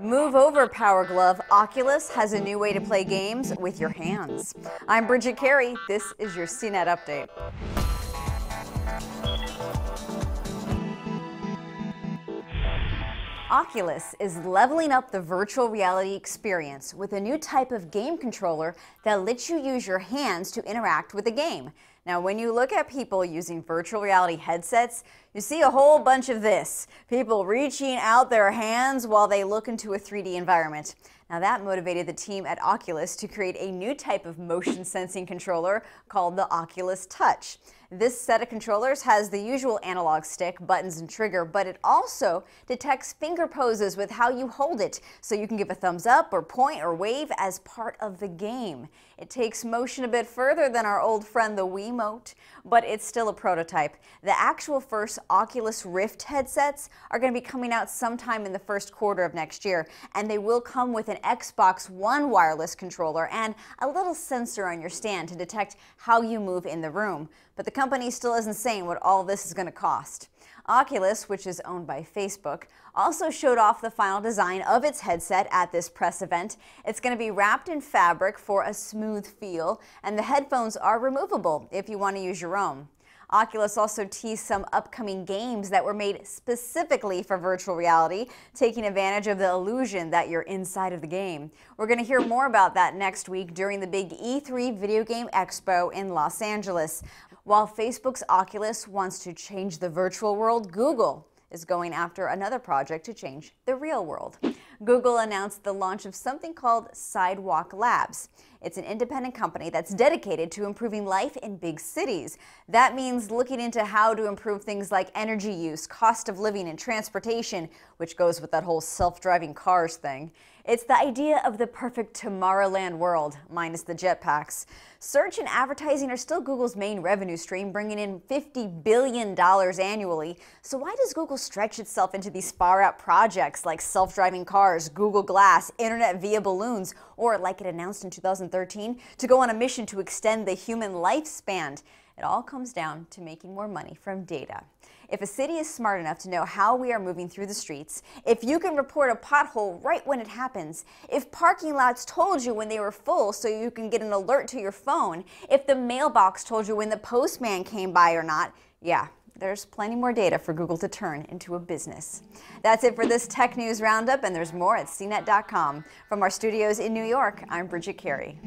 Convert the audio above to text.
Move over, Power Glove. Oculus has a new way to play games with your hands. I'm Bridget Carey. This is your CNET update. Oculus is leveling up the virtual reality experience with a new type of game controller that lets you use your hands to interact with the game. Now, when you look at people using virtual reality headsets, you see a whole bunch of this. People reaching out their hands while they look into a 3D environment. Now that motivated the team at Oculus to create a new type of motion sensing controller called the Oculus Touch. This set of controllers has the usual analog stick, buttons, and trigger, but it also detects finger poses with how you hold it, so you can give a thumbs up or point or wave as part of the game. It takes motion a bit further than our old friend the But it's still a prototype. The actual first Oculus Rift headsets are going to be coming out sometime in the first quarter of next year, and they will come with an Xbox One wireless controller and a little sensor on your stand to detect how you move in the room. But the company still isn't saying what all this is going to cost. Oculus, which is owned by Facebook, also showed off the final design of its headset at this press event. It's going to be wrapped in fabric for a smooth feel, and the headphones are removable if you want to use your own. Oculus also teased some upcoming games that were made specifically for virtual reality, taking advantage of the illusion that you're inside of the game. We're going to hear more about that next week during the big E3 Video Game Expo in Los Angeles. While Facebook's Oculus wants to change the virtual world, Google is going after another project to change the real world. Google announced the launch of something called Sidewalk Labs. It's an independent company that's dedicated to improving life in big cities. That means looking into how to improve things like energy use, cost of living, and transportation, which goes with that whole self-driving cars thing. It's the idea of the perfect Tomorrowland world, minus the jetpacks. Search and advertising are still Google's main revenue stream, bringing in $50 billion annually. So why does Google stretch itself into these far-out projects like self-driving cars, Google Glass, internet via balloons, or like it announced in 2013, to go on a mission to extend the human lifespan? It all comes down to making more money from data. If a city is smart enough to know how we are moving through the streets, if you can report a pothole right when it happens, if parking lots told you when they were full so you can get an alert to your phone, if the mailbox told you when the postman came by or not, yeah, there's plenty more data for Google to turn into a business. That's it for this Tech News Roundup, and there's more at CNET.com. From our studios in New York, I'm Bridget Carey.